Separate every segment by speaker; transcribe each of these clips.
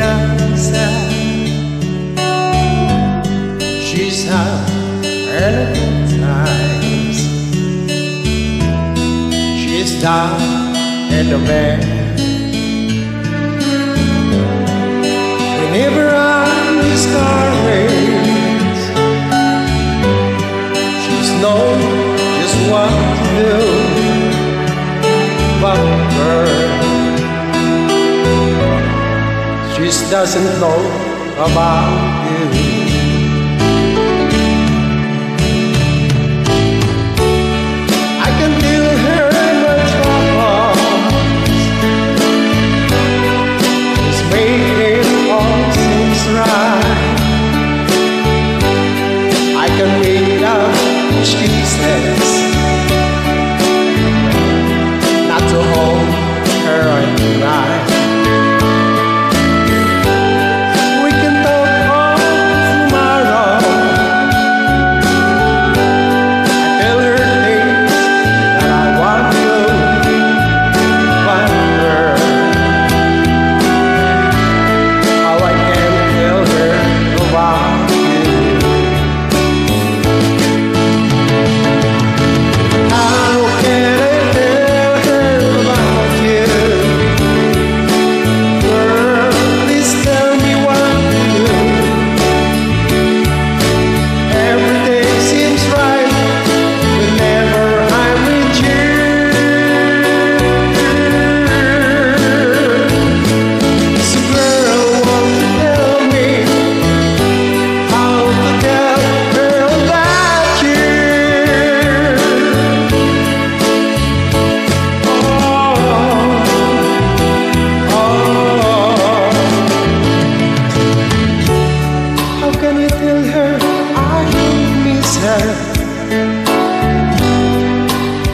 Speaker 1: I'm. She's had good times. She's down in the bed. She doesn't know about you. I can feel her in all seems right. I can make not to hold her at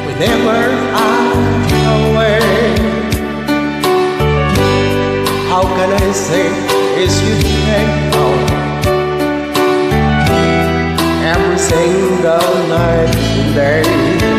Speaker 1: whenever I'm away? How can I say is you hang on every single night and day?